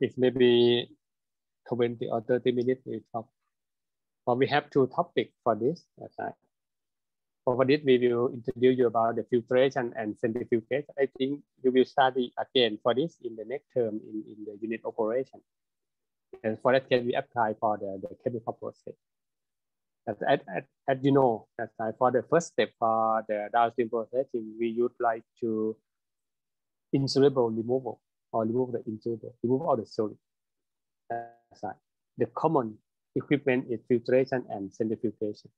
topics, maybe 20 or 30 minutes we talk. But we have two topics for this. Right. For this, we will introduce you about the filtration and centrifugation. I think you will study again for this in the next term in, in the unit operation. And for that, can we apply for the, the chemical process? As, as, as you know, for the first step for the downstream processing, we would like to insoluble removal or remove the insoluble, remove all the solid. Right. The common equipment is filtration and centrifugation.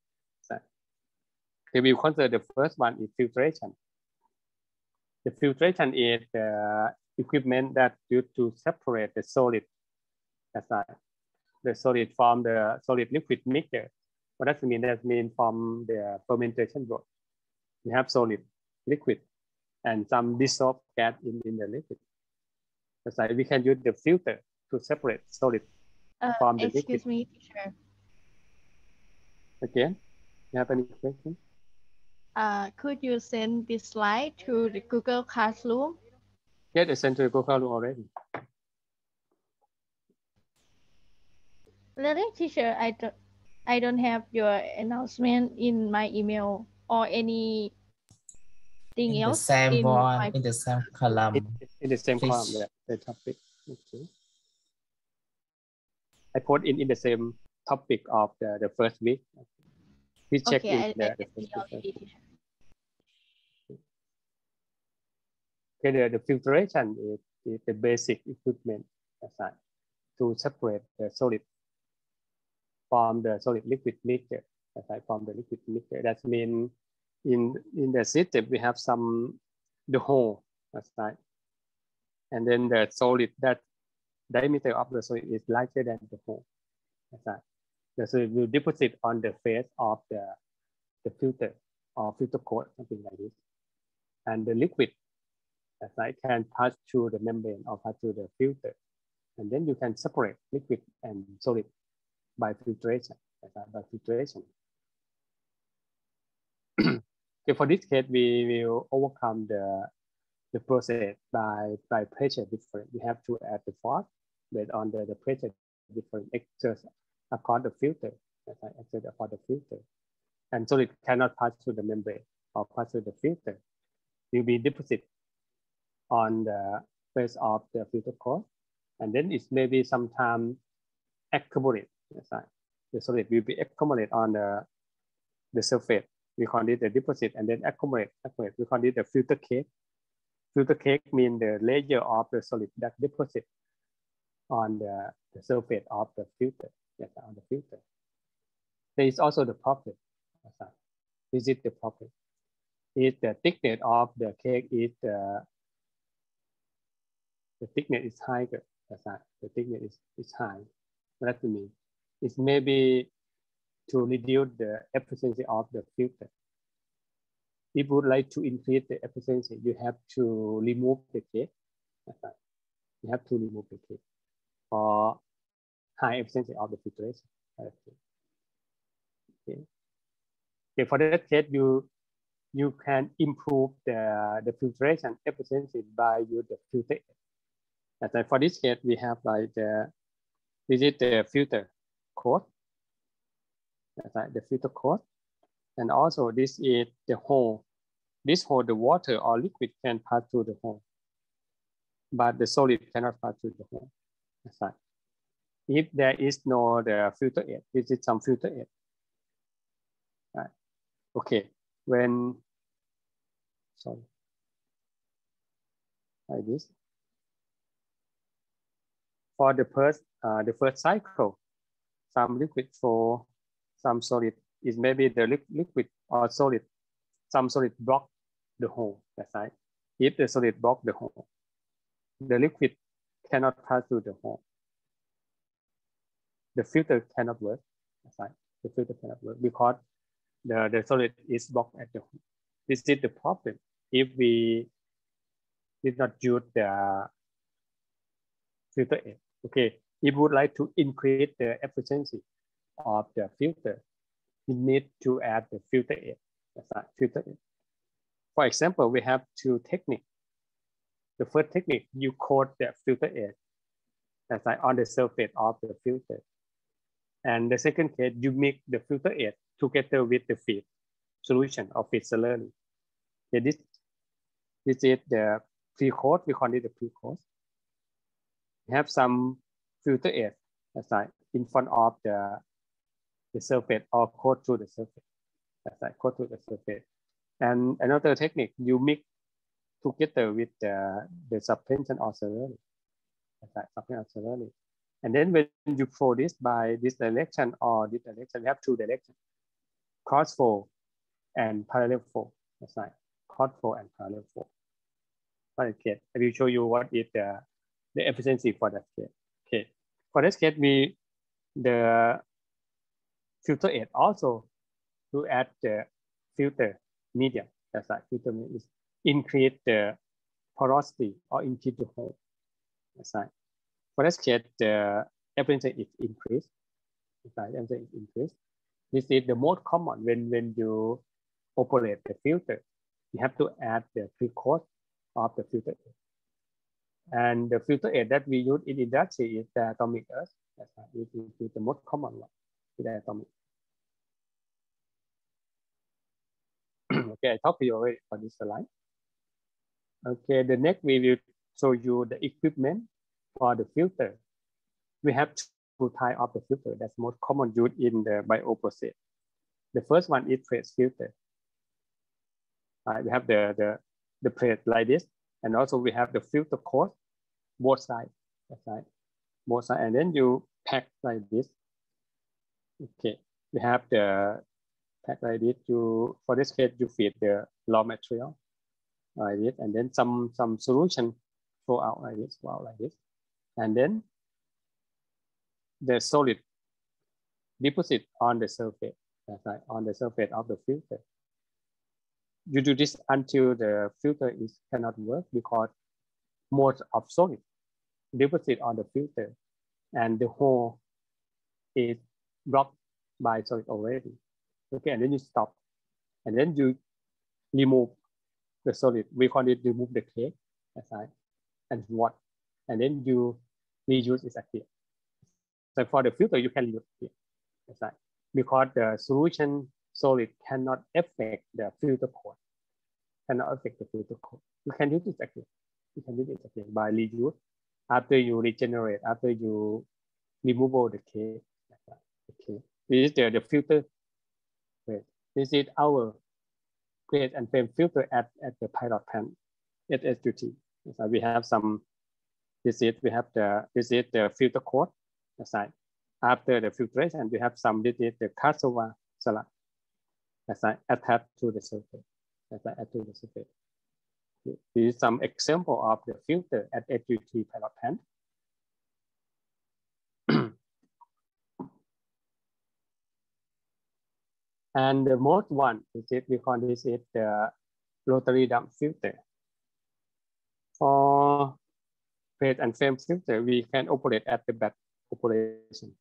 Okay, we consider the first one is filtration. The filtration is the equipment that used to separate the solid. Right. The solid from the solid liquid mixture. What does it mean? That means from the fermentation broth. We have solid, liquid, and some dissolved gas in, in the liquid. That's why we can use the filter to separate solid uh, from the excuse liquid. Excuse me, teacher. Again, you have any question? Uh, could you send this slide to the Google Classroom? Yes, I sent to Google Classroom already. Really, teacher, I don't, I don't have your announcement in my email or any in else. the same in one, my- in the same column. In, in the same Please. column, yeah, the topic. Okay. I put in, in the same topic of the, the first week. Please check Okay, I, in the, I the first week. Okay, the, the filtration is, is the basic equipment aside to separate the solid from the solid liquid mixture, aside from the liquid mixture. That means in, in the system, we have some, the hole aside. And then the solid, that diameter of the solid is larger than the hole aside. The solid will deposit on the face of the, the filter or filter coat, something like this. And the liquid as I can pass through the membrane or pass through the filter. And then you can separate liquid and solid by filtration, by filtration. okay, for this case, we will overcome the, the process by, by pressure difference. We have to add the force based on the, the pressure difference exert across the filter, exert across the filter. And so it cannot pass through the membrane or pass through the filter. Will be deposited on the face of the filter cloth. And then it's maybe sometime accumulate. The solid will be accumulate on the, the surface. We call it the deposit and then accumulate, accumulate. We call it the filter cake. Filter cake means the layer of the solid that deposit on the, the surface of the filter. Yes, on the filter. There is also the right. This is the problem. Is the thickness of the cake is the the thickness is higher. That's right. The thickness is, is high. What does it mean? It's maybe to reduce the efficiency of the filter. If you would like to increase the efficiency, you have to remove the cake. You have to remove the cake for high efficiency of the filtration. Okay. Okay. For that case, you you can improve the, the filtration efficiency by use the filter and for this case, we have like the, this is the filter cloth. That's right, the filter cloth. And also this is the hole. This hole, the water or liquid can pass through the hole, but the solid cannot pass through the hole. That's right. If there is no the filter aid, this is some filter aid. Right. Okay, when, sorry, like this for the first uh, the first cycle, some liquid flow, some solid is maybe the li liquid or solid, some solid block the hole. That's right. If the solid block the hole, the liquid cannot pass through the hole. The filter cannot work. That's right. The filter cannot work because the, the solid is blocked at the hole. This is the problem. If we did not use the filter. Okay, if we would like to increase the efficiency of the filter, you need to add the filter right, filter aid. For example, we have two techniques. The first technique, you coat the filter aid. that's like on the surface of the filter. And the second case, you mix the filter aid together with the feed solution of feed slurry. Okay, this, this is the pre-coat, we call it the pre-coat. We have some filter aid that's like in front of the, the surface or coat through the surface. That's like coat through the surface. And another technique, you mix together with the, the suspension or slurry. That's like suspension or slurry. And then when you flow this by this direction or this direction, you have two directions, cross flow and parallel flow. That's like cross flow and parallel flow. Okay, I will show you what is the, the efficiency for that case. Okay, for this case, we the filter aid also to add the filter medium. That's right, filter medium is increase the porosity or increase the hole. That's right. For this case, the efficiency is increased. Efficiency is increased. This is the most common when, when you operate the filter. You have to add the pre-coat of the filter. And the filter aid that we use in industry is the atomic earth. That's right. It is the most common one, okay, I talked to you already for this slide. Okay, the next we will show you the equipment for the filter. We have two types of the filter that's most common used in the bioprocess. The first one is phase filter. Right, we have the, the, the plate like this, and also we have the filter coat, both sides, that's right, both sides, and then you pack like this. Okay, we have the pack like this. You for this case you feed the raw material like this, and then some some solution flow out like this, flow out like this, and then the solid deposit on the surface, that's right, on the surface of the filter. You do this until the filter is cannot work because most of solid deposit on the filter and the hole is blocked by solid already. Okay, and then you stop. And then you remove the solid. We call it remove the cake aside and what. And then you reuse it again. So for the filter, you can use it aside because the solution solid cannot affect the filter coat, cannot affect the filter coat. You can use it again. You can use it again by reuse after you regenerate, after you remove all the cake. Is the, the filter. Wait, this is our plate and frame filter at, at the pilot plant at SUT. So we have some, this is, we have the, this is the filter coat aside. After the filtration, and we have some, this is the cassava salad aside attached to the surface, aside to the surface. This is some example of the filter at SUT pilot plant. And the most one is it, we call this is the uh, rotary drum filter. For plate and frame filter, we can operate at the batch operation.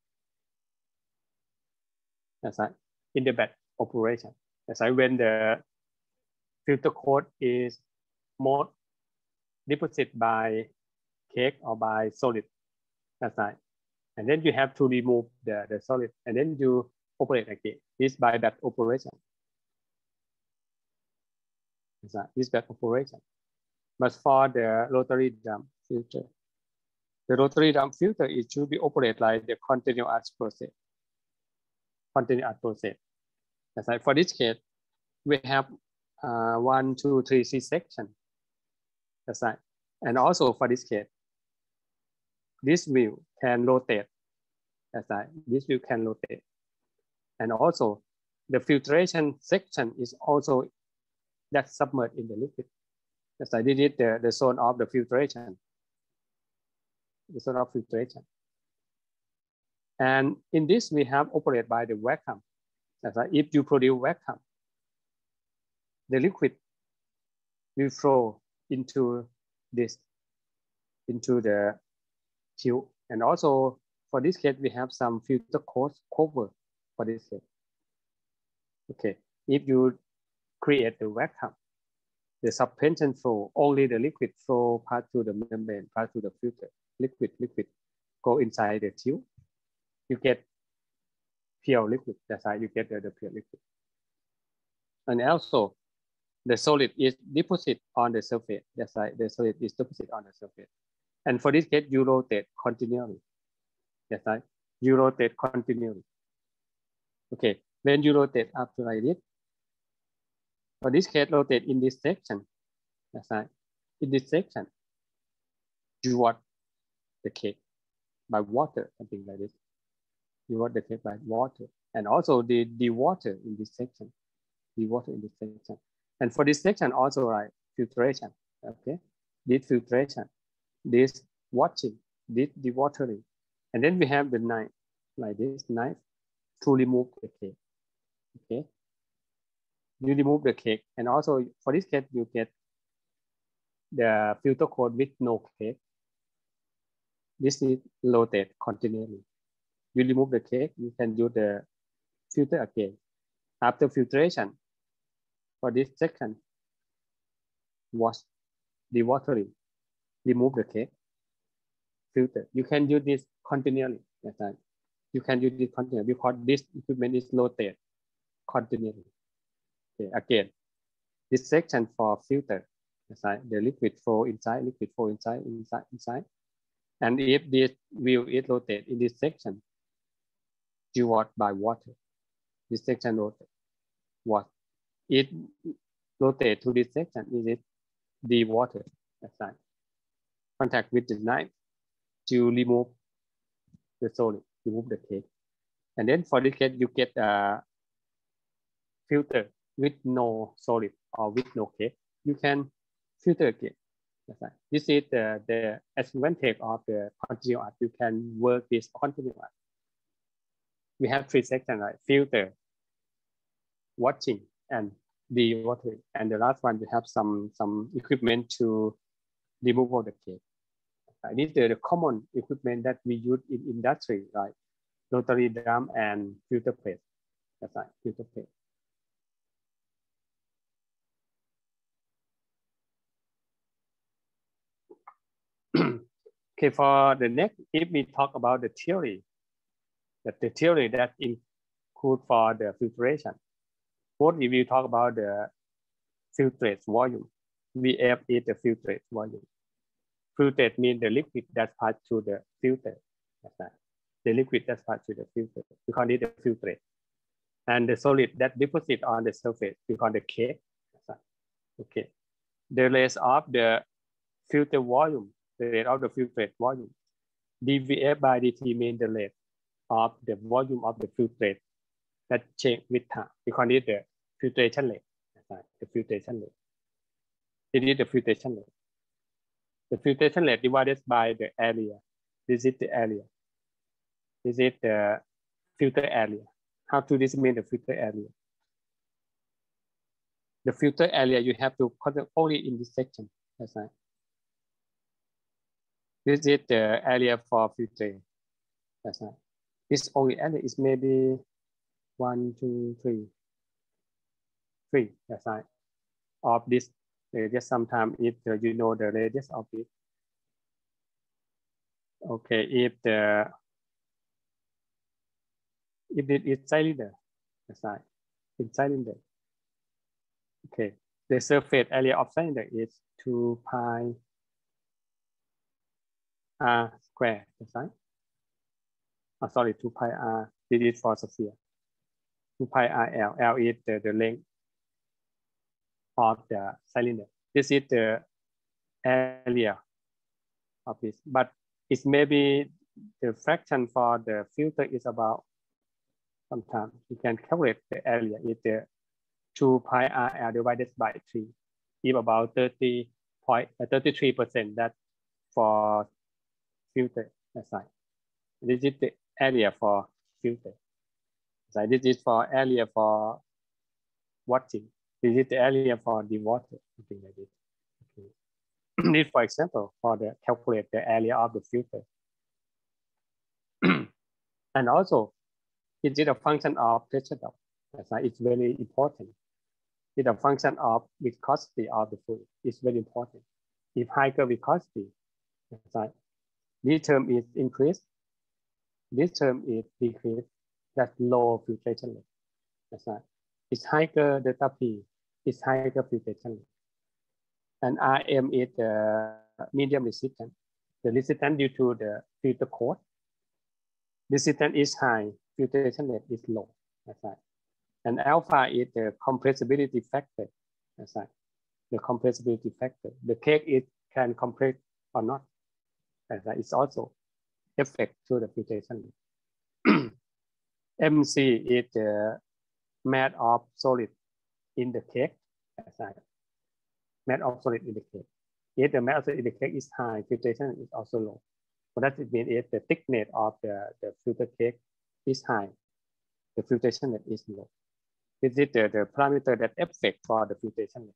That's right, in the batch operation. That's right, when the filter coat is more deposited by cake or by solid. That's right. And then you have to remove the, the solid and then you operate again. By that operation. This batch operation. But for the rotary drum filter, the rotary drum filter it should be operated like the continuous process. Continuous process. That's right. For this case, we have uh, one, two, three, six sections. That's right. And also for this case, this wheel can rotate. That's right. This wheel can rotate. And also the filtration section is also that submerged in the liquid. As I did it, the, the zone of the filtration, the zone of filtration. And in this, we have operated by the vacuum. That's right. If you produce vacuum, the liquid will flow into this, into the tube. And also for this case, we have some filter coat cover for this case. Okay, if you create the vacuum, the suspension flow, only the liquid flow pass to the membrane, pass to the filter, liquid, liquid. go inside the tube, you get pure liquid. That's how you get the, the pure liquid. And also, the solid is deposit on the surface. That's why the solid is deposit on the surface. And for this case, you rotate continually. That's right. You rotate continually. Okay, when you rotate up to like this, for this case, rotate in this section. That's right. In this section, you want the cake by water, something like this. You want the cake by water. And also the, the water in this section, the water in this section. And for this section also right, filtration, okay? This filtration, this watching, this dewatering. And then we have the knife, like this knife to remove the cake, okay? You remove the cake. And also for this cake, you get the filter cloth with no cake. This is loaded continually. You remove the cake, you can do the filter again. After filtration, for this section wash the watering, remove the cake, filter. You can do this continually. That's right. You can use this continually because this equipment is rotated continually. Okay, again, this section for filter, right. The liquid flow inside, liquid flow inside, inside, inside. And if this wheel is rotated in this section, you wash by water. This section rotate, What it rotate to this section is it the water aside. Contact with the knife to remove the solid, remove the cake. And then for this case, you get a filter with no solid or uh, with no cake. You can filter again. Right. This is the, the advantage of the continuous art. You can work this continuous art. We have three sections, right? Filter, watching, and the water. And the last one, we have some, some equipment to remove all the cake. Uh, this is the common equipment that we use in industry, right? Rotary drum and filter press. That's right, filter press. okay, for the next, if we talk about the theory, that the theory that include for the filtration, what if you talk about the filtrate volume? VF is the filtrate volume. Filtrate means the liquid that pass through the filter. The liquid that pass through the filter. We call it the filtrate. And the solid that deposit on the surface, we call the cake. Okay. The rest of the filter volume, the rate of the filtrate volume. dVF by dt means the rate of the volume of the filtrate that change with time. We call it the filtration rate. The filtration rate. This is the filtration rate. The filtration rate divided by the area. This is the area. This is the filter area. How to determine the filter area? The filter area you have to consider only in this section. That's right. This is the area for filtering. That's right. This only area is maybe one, two, three, three aside of this radius sometimes if uh, you know the radius of it. Okay, if the if it is cylinder aside, in cylinder. Okay, the surface area of cylinder is 2 pi r square, aside. Oh, sorry, 2 pi r, this is for sphere. 2 pi r l, l is the, the length of the cylinder. This is the area of this, but it's maybe the fraction for the filter is about sometimes you can calculate the area is the 2 pi r divided by 3 if about 30 point, uh, 33% that for filter aside. This is the area for filter. So this is for area for watching. This is the area for the water, something like this. Okay. this, for example, for the calculate the area of the filter. and also, is it a function of pressure drop? That's why it's very important. It's a function of viscosity of the fluid. It's very important. If higher viscosity, that's why this term is increased, this term is decreased. That's low filtration rate. That's right. It's higher delta P. It's higher rate. And RM is the uh, medium resistance. The resistance due to the filter cloth. Resistance is high, filtration rate is low. That's right. And alpha is the compressibility factor. That's right. The compressibility factor. The cake it can compress or not. That's right. It's also effect to the filtration. MC is the mass of solid in the cake. Right. Mass of solid in the cake. If the mass of solid in the cake is high, filtration is also low. What does it mean? If the thickness of the, the filter cake is high, the filtration rate is low. This is the, the parameter that affect for the filtration rate,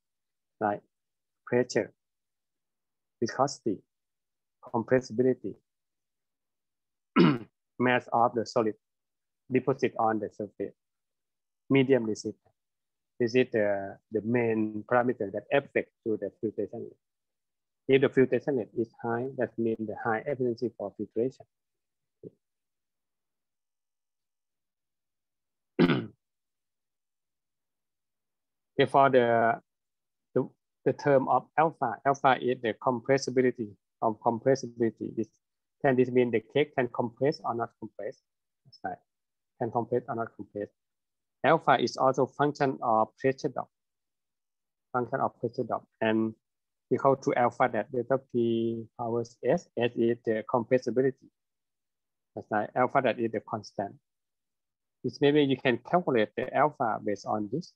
like pressure, viscosity, compressibility, mass of the solid deposit on the surface, medium resistance. This is the, the main parameter that affect to the filtration rate. If the filtration rate is high, that means the high efficiency for filtration. for the, the, the term of alpha, alpha is the compressibility of compressibility. This, can this mean the cake can compress or not compress? Can compress or not compress. Alpha is also function of pressure drop. Function of pressure drop. And equal to alpha that delta P powers S. S is the compressibility. That's right. Alpha that is the constant. Which maybe you can calculate the alpha based on this.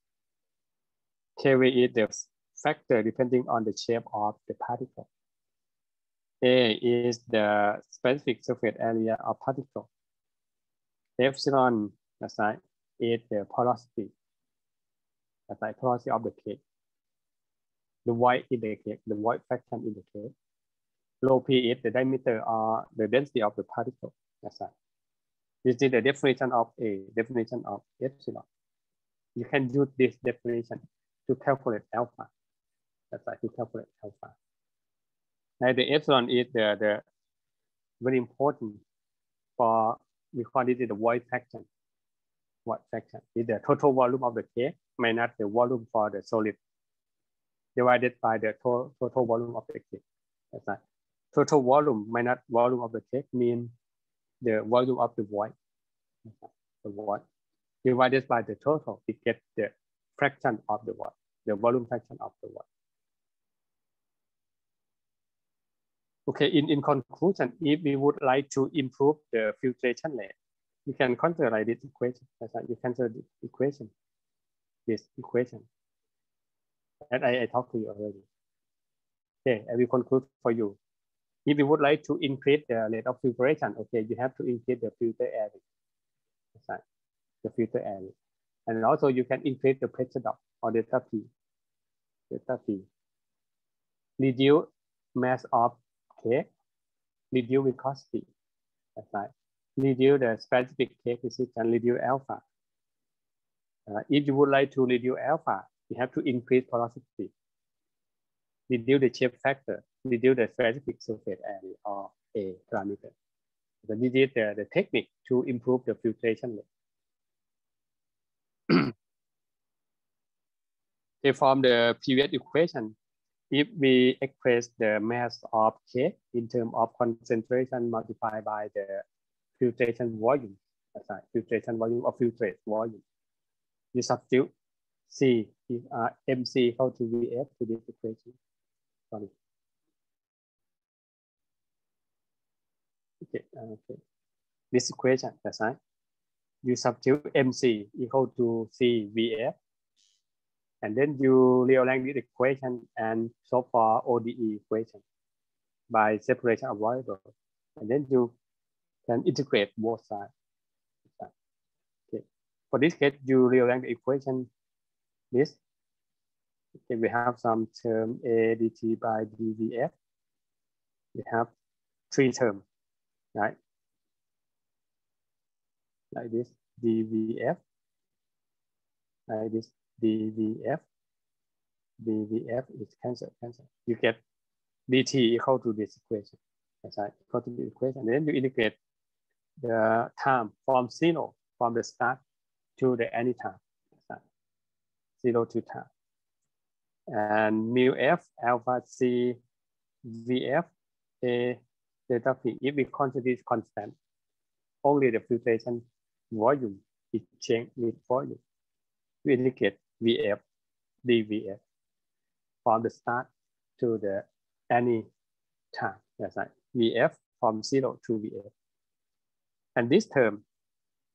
KV is the factor depending on the shape of the particle. A is the specific surface area of particle. Epsilon, that's right, is the porosity. That's right, porosity of the cake. The void indicate the cake, the void fraction indicate. Low P is the diameter or the density of the particle. That's right. This is the definition of A, definition of epsilon. You can use this definition to calculate alpha. That's right, to calculate alpha. Now the epsilon is the, the very important for, we call it the void fraction. Void fraction is the total volume of the cake minus the volume for the solid divided by the to total volume of the cake. That's right. Total volume minus volume of the cake means the volume of the void. The void divided by the total, we get the fraction of the void, the volume fraction of the void. Okay, in, in conclusion, if we would like to improve the filtration rate, you can consider this equation. You consider this equation, this equation. And I, I talked to you already. Okay, I will conclude for you. If you would like to increase the rate of filtration, okay, you have to increase the filter area. The filter area. And also you can increase the pressure drop or delta P. Delta P. Reduce mass of cake, reduce viscosity. That's right. Reduce the specific cake resistance, reduce alpha. Uh, if you would like to reduce alpha, you have to increase porosity, reduce the shape factor, reduce the specific surface area or a parameter. So this is the, the technique to improve the filtration rate. okay, from the previous equation, if we express the mass of cake in terms of concentration multiplied by the filtration volume, that's right, filtration volume or filtrate volume, you substitute C is uh, MC equal to VF to this equation. Sorry. Okay, uh, okay. This equation, that's right. You substitute MC equal to C VF. And then you rearrange this equation and solve for ODE equation by separation of variables. And then you can integrate both sides. Okay. For this case, you rearrange the equation this. Okay, we have some term A dt by dvf. We have three terms, right? Like this dvf, like this dvf, dvf is cancelled, cancelled. You get dt equal to this equation. That's right, equal to the equation. And then you integrate the time from zero, from the start to the any time, zero to time. And mu f alpha c vf a delta p, if we consider this constant, only the filtration volume is changed with volume. We indicate vf, dvf from the start to the any time. That's right. vf from zero to vf. And this term,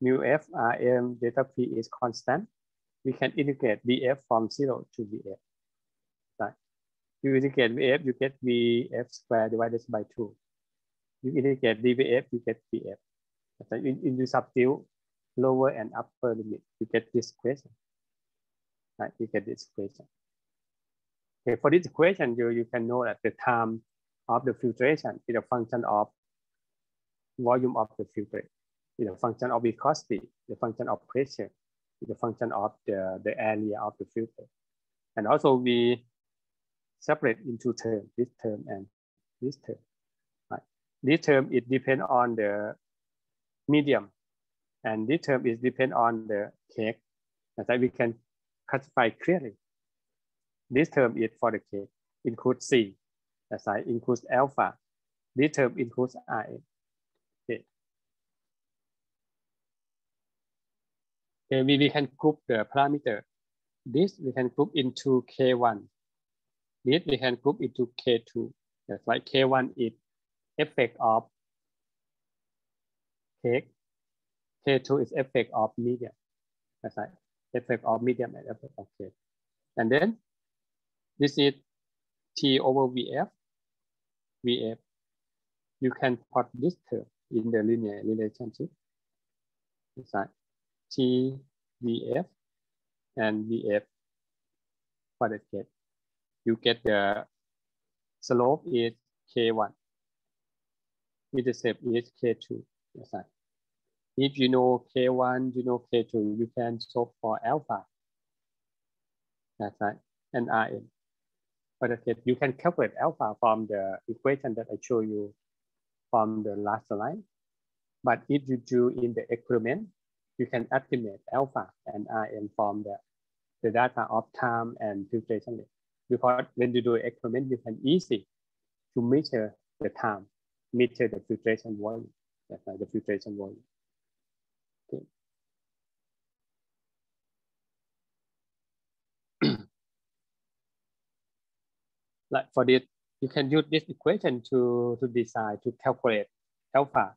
mu f rm delta p is constant. We can integrate vf from zero to vf. Right. You integrate vf, you get vf squared divided by two. You integrate dvf, you get vf. So in you substitute lower and upper limit, you get this equation. Right, you get this equation. Okay, for this equation, you, you can know that the time of the filtration is a function of volume of the filter, is a function of viscosity, the function of pressure, a function of the, the area of the filter. And also we separate into terms, this term and this term. Right. This term, it depends on the medium, and this term is depend on the cake. That we can classify clearly. This term is for the cake, includes C, that's right, includes alpha. This term includes I. Okay. Okay, we, we can group the parameter. This we can group into K1. This we can group into K2. That's like K1 is effect of cake. K2 is effect of medium. That's right, effect of medium and effect of cake. And then this is T over VF, VF. You can plot this term in the linear relationship. Inside T, VF, and VF case. You get the slope is K1. Intercept is K2. Inside. If you know K1, you know K2, you can solve for alpha. That's right, and Rm. But you can calculate alpha from the equation that I show you from the last line. But if you do in the experiment, you can estimate alpha and Rm from the, the data of time and filtration rate. Because when you do experiment, you can easy to measure the time, measure the filtration volume, that's right, the filtration volume. like for this, you can use this equation to, to decide, to calculate alpha,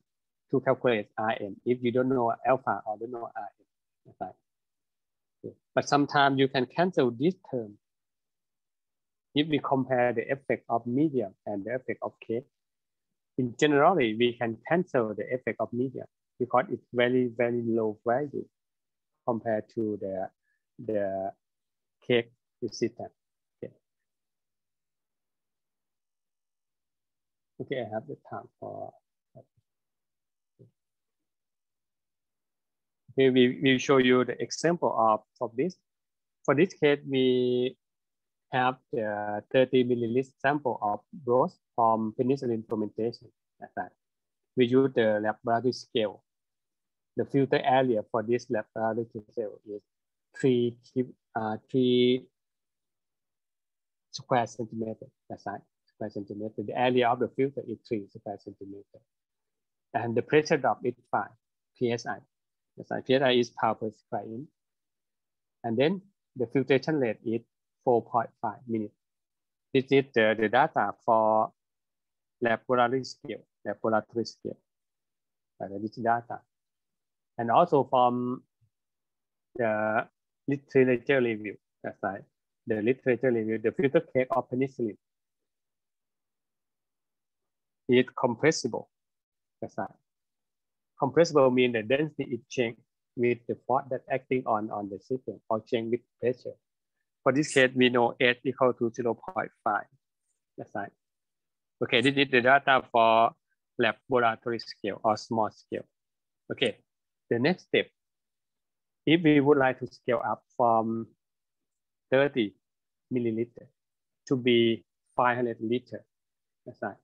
to calculate Rm if you don't know alpha or don't know Rm. Right. Okay. But sometimes you can cancel this term. If we compare the effect of medium and the effect of K. in generally, we can cancel the effect of medium because it's very, very low value compared to the, the cake resistance. Okay, I have the time for. Okay, we will show you the example of, of this. For this case, we have the 30 milliliter sample of broth from penicillin fermentation. We use the laboratory scale. The filter area for this laboratory scale is three, uh, three square centimeter. That's right square centimeter. The area of the filter is three square centimeter. And the pressure drop is five PSI. The PSI is pound per square inch. And then the filtration rate is 4.5 minutes. This is the, the data for laboratory scale, laboratory scale. Uh, this data. And also from the literature review, that's right. The literature review, the filter cake of penicillin is compressible. That's right. Compressible means the density is changed with the force that acting on, on the system or change with pressure. For this case, we know H equal to 0 0.5. That's right. Okay, this is the data for laboratory scale or small scale. Okay, the next step, if we would like to scale up from 30 milliliter to be 500 liter, that's right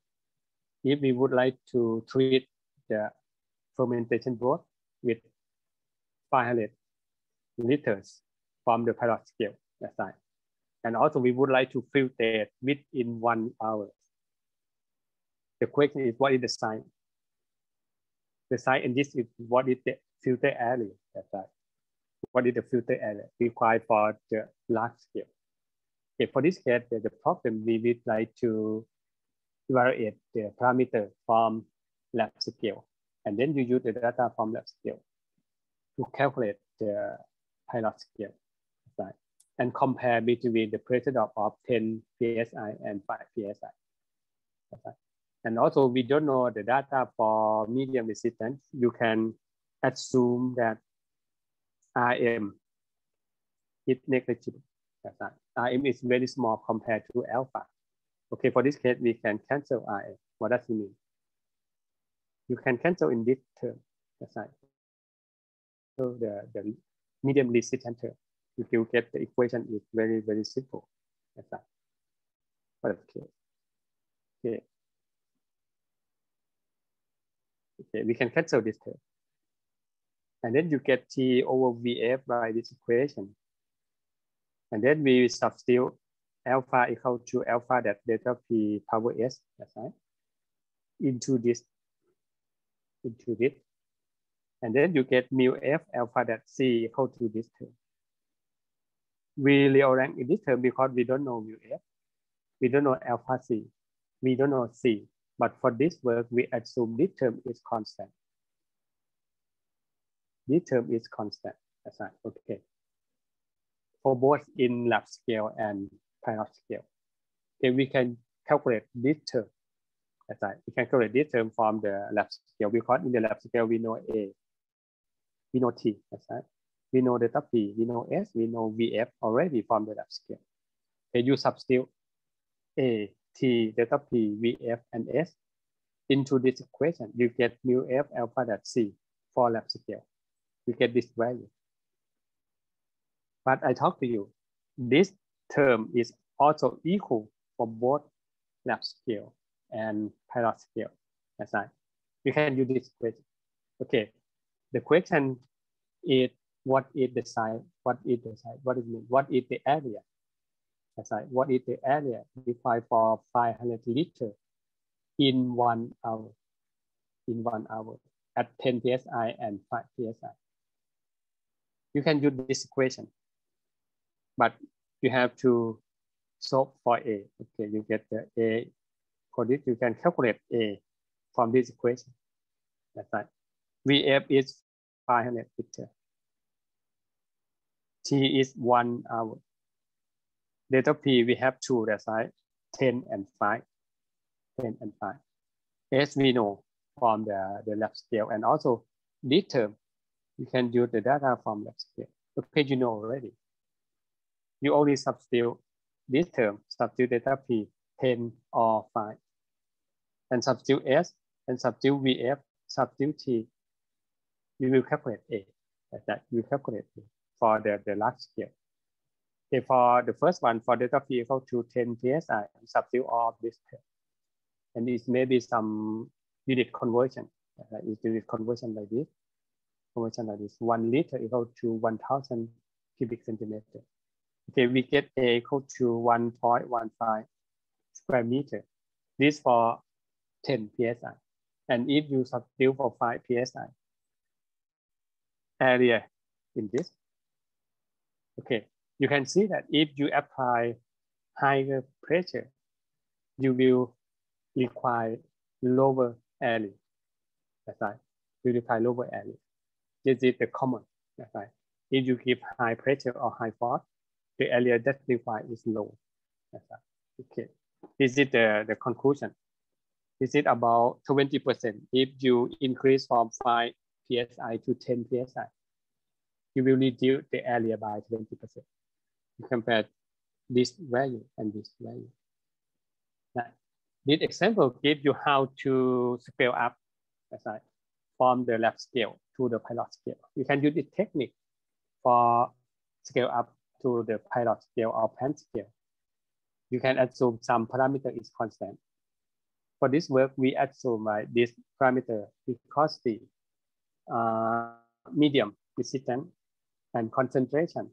if we would like to treat the fermentation broth with 500 liters from the pilot scale aside. And also we would like to filter it within one hour. The question is what is the sign? The sign and this is what is the filter area aside. What is the filter area required for the large scale? Okay, for this case, the, the problem we would like to evaluate the parameter from lab scale. And then you use the data from that scale to calculate the pilot scale right? and compare between the pressure drop of 10 psi and 5 psi. And also, we don't know the data for medium resistance. You can assume that RM is negligible. RM is very small compared to alpha. Okay, for this case, we can cancel RM. What does it mean? You can cancel in this term. That's right. So the, the medium resistance term, if you get the equation, is very, very simple. That's right. Okay. Okay. Okay, we can cancel this term. And then you get T over VF by this equation. And then we substitute alpha equal to alpha that delta P power S, that's right, into this, into this. And then you get mu F alpha that C equal to this term. We rearrange in this term because we don't know mu F. We don't know alpha C. We don't know C. But for this work, we assume this term is constant. This term is constant. That's right. Okay. For both in lab scale and pilot scale. Okay, we can calculate this term. That's right. We can calculate this term from the lab scale because in the lab scale we know A, we know T. That's right. We know delta P, we know S, we know VF already from the lab scale. Okay, you substitute A, T, delta P, VF, and S into this equation. You get mu F alpha dot C for lab scale. You get this value. But I talk to you, this term is also equal for both lab scale and pilot scale. That's right. You can use this question. Okay. The question is what is the size? What is the size? What is mean? What is the area? That's right. What is the area required for 500 liter in one hour? In one hour at 10 psi and 5 psi. You can use this equation, but you have to solve for A. Okay, you get the A. For this, you can calculate A from this equation. That's right. VF is 500 liter. T is one hour. Delta P, we have two, that's right, 10 and 5. 10 and 5. As we know from the, the lab scale and also this term, you can use the data from lab scale. Okay, you know already you only substitute this term, substitute delta P 10 or 5, and substitute S and substitute VF, substitute T, you will calculate A. Like that, you calculate A for the, the large scale. Okay, for the first one, for P equal to 10 PSI, substitute all of this term. And it may be some unit conversion. Uh, it's unit conversion like this. Conversion like this. One liter equal to 1000 cubic centimeter. Okay, we get A equal to 1.15 square meter. This for 10 psi. And if you substitute for 5 psi, area in this, okay, you can see that if you apply higher pressure, you will require lower area. That's right. You require lower area. This is the common. That's right. If you give high pressure or high force, the area justified is low. That's right. Okay, this is the, the conclusion. Is about 20%. If you increase from 5 psi to 10 psi, you will reduce the area by 20%. You compare this value and this value. Now, this example gives you how to scale up aside, from the lab scale to the pilot scale. You can use this technique for scale up to the pilot scale or plant scale. You can assume some parameter is constant. For this work, we assume right, this parameter viscosity uh, medium resistance and concentration,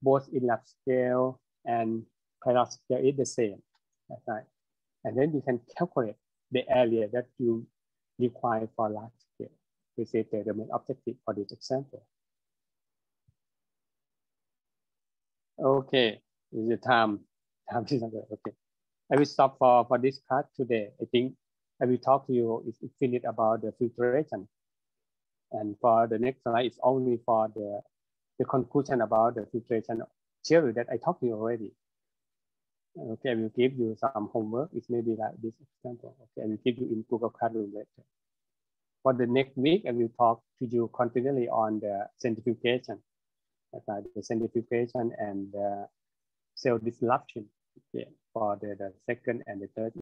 both in lab scale and pilot scale is the same. That's right. And then you can calculate the area that you require for large scale. This is the main objective for this example. Okay, is the time. Time is okay. I will stop for, for this part today. I think I will talk to you if you finish about the filtration. And for the next slide, it's only for the, the conclusion about the filtration theory that I talked to you already. Okay, I will give you some homework. It's maybe like this example. Okay, I will give you in Google Classroom later. For the next week, I will talk to you continually on the centrifugation, the centrifugation and uh, the cell disruption okay, for the, the second and the third